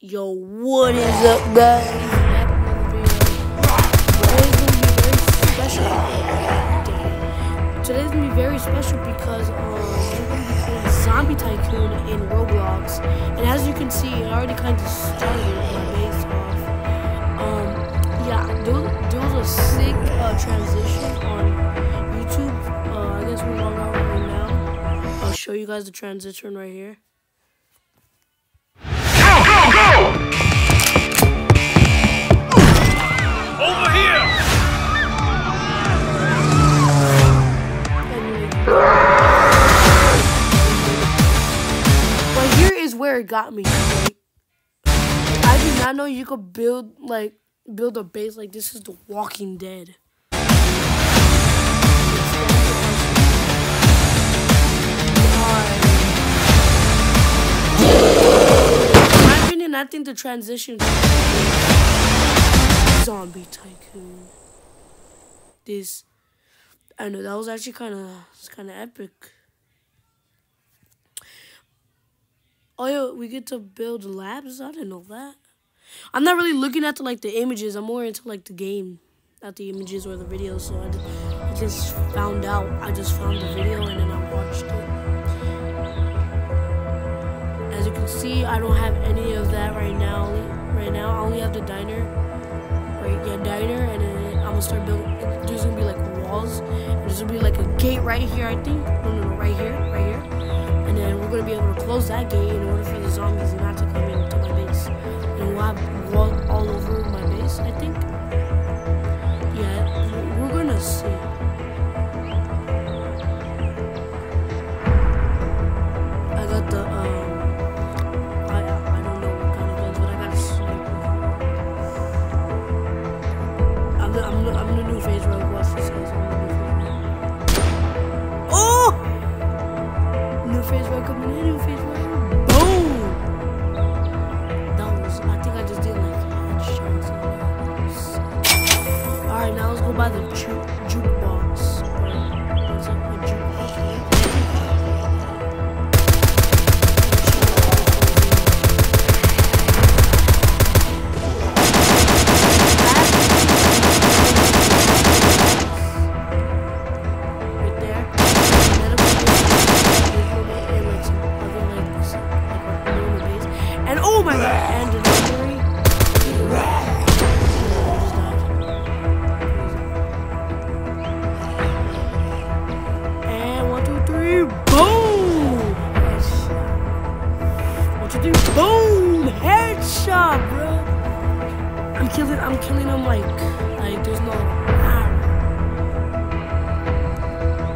Yo, what is up, guys? Today's gonna be very special Today's gonna be very special because um, we're gonna be playing Zombie Tycoon in Roblox, and as you can see, I already kind of started my base off. Um, yeah, there, was a sick uh, transition on YouTube. Uh, I guess we're log out right now. I'll show you guys the transition right here. Got me. I did not know you could build like build a base like this is The Walking Dead. In my opinion, I think the transition zombie tycoon. This I know that was actually kind of kind of epic. Oh yeah, we get to build labs. I didn't know that. I'm not really looking at the, like the images. I'm more into like the game, not the images or the videos. So I, just, I just found out. I just found the video and then I watched it. As you can see, I don't have any of that right now. Right now, I only have the diner. Right, yeah, diner, and then I'm gonna start building. There's gonna be like walls. There's gonna be like a gate right here. I think. No, no, no, right here, right here and then we're gonna be able to close that gate in order for the zombies not to come into my base. And we'll have all over my base, I think. I'm killing. I'm killing them like, like there's no. Ah.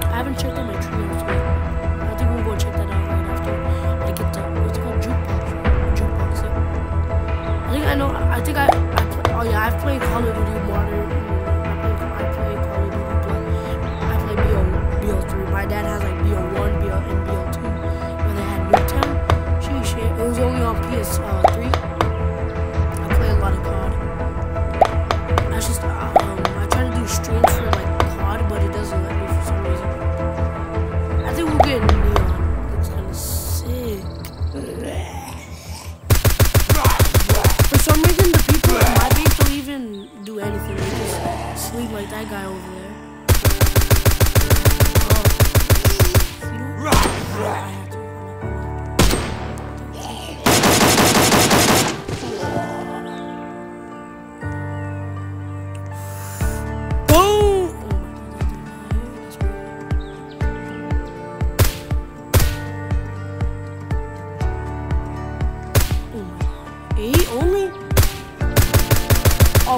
I haven't checked out my trios yet. I think we'll go check that out right after I get the what's it called jukebox. Jukebox. Yeah. I think I know. I think I. I play, oh yeah, I've played Call of Duty Modern. I play. Call of Duty, but I play BO BO3. My dad has like BO1, BO and BO2. When they had Nuketown, sheesh, it was only on PS3. I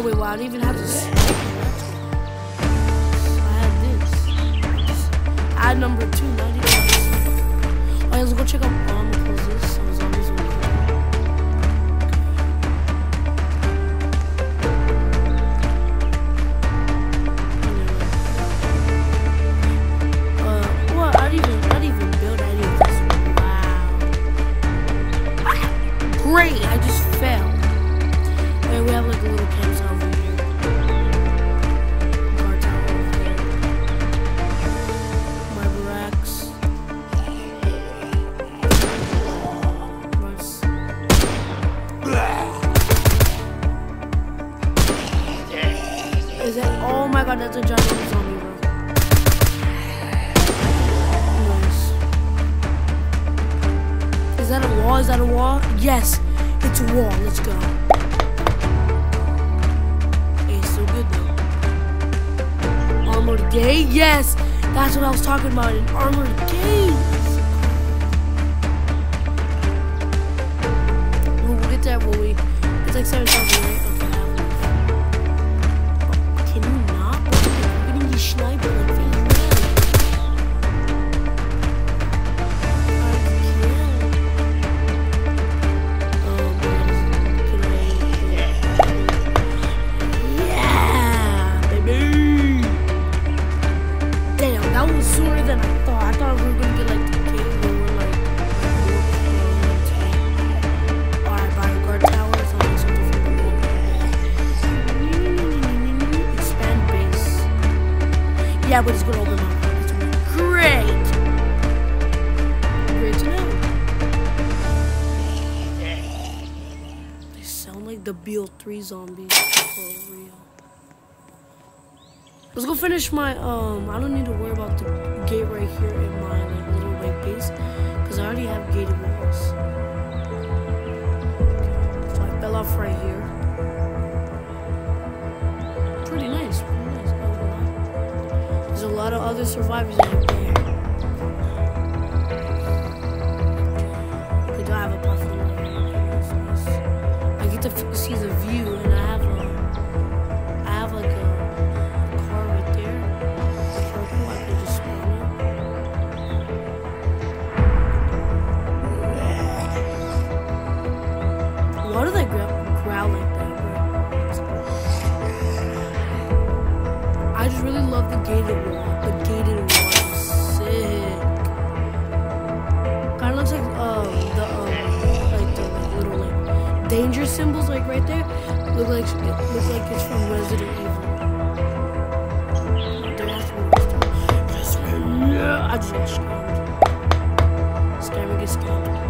Oh wait, well I even have to. s- I this. Number two, not even. Alright, let's go check out. Gonna close this. Is that a wall? Yes, it's a wall. Let's go. Hey, it's still good though. Armored gate? Yes, that's what I was talking about. An armored gate. We'll get that when we. It's like seven thousand, right? Sooner than I thought. I thought we were gonna get like the game where we're like, alright, guard tower, so that's something for Expand base. Yeah, but it's gonna open my pockets. Great. Great to know. They sound like the BO3 zombies for real. Let's go finish my um I don't need to worry about the gate right here in my like little white base because I already have gated walls. So I fell off right here. Pretty nice, pretty nice. not. There's a lot of other survivors out there. I get to see the view, Why do they growl, like that. I just really love the gated wall. The gated wall is sick. Kind of looks like um the um like the like, little like danger symbols like right there. Look like it look like it's from Resident Evil. Yeah, I just got scammed. Scammer gets scammed.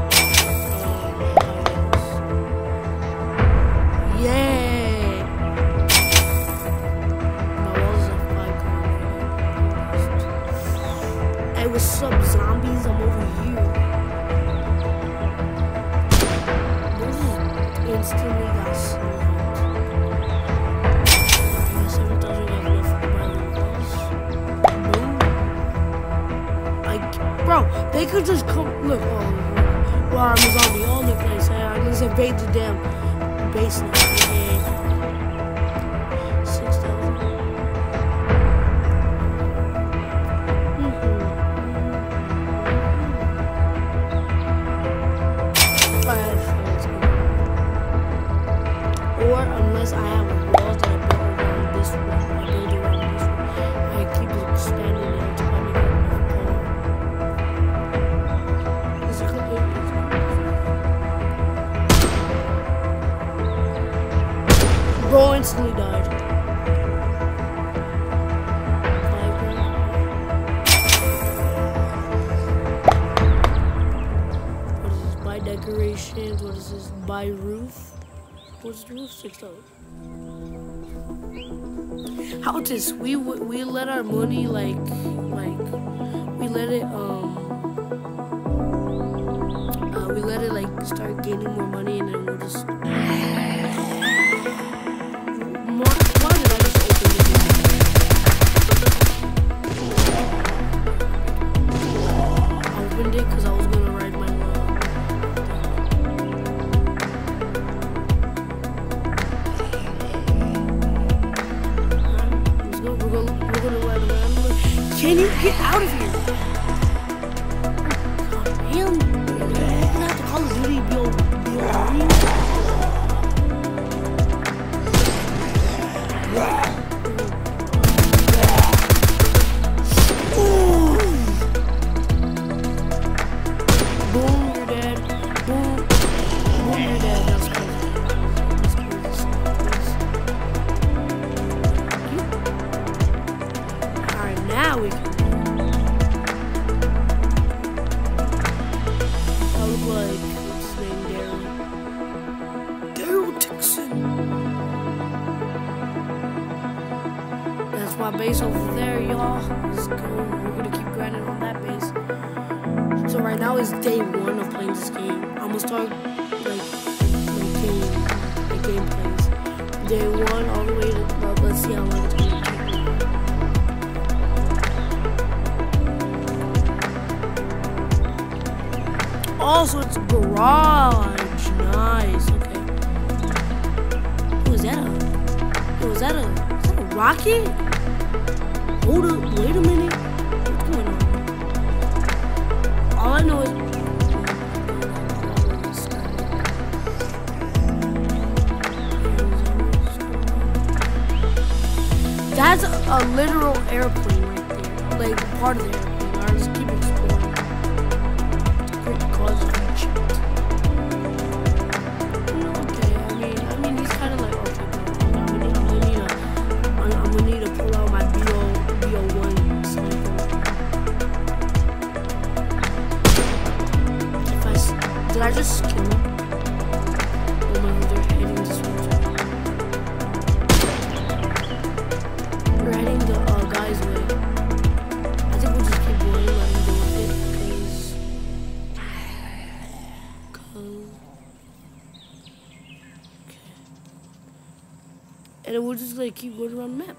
Bro, they could just come. Look, oh, well, I'm a zombie all the place. I just invade the damn base Bro instantly died. What is this? Buy decorations. What is this? Buy roof. What's the roof? Six dollars. How this? We we let our money like like we let it um uh, we let it like start gaining more money and then we'll just. My base over there, y'all. Let's go. We're gonna keep grinding on that base. So right now is day one of playing this game. I'm gonna start like like game like gameplays. Day one all the way to well, let's see how long it's gonna take. Also, it's garage. Nice. Okay. Is that? A, was that a? Is that a rocket? Hold up. Wait a minute. What's going on? All I know is. That's a literal airplane right there. Like part of the airplane. And then we'll just like keep going around the map.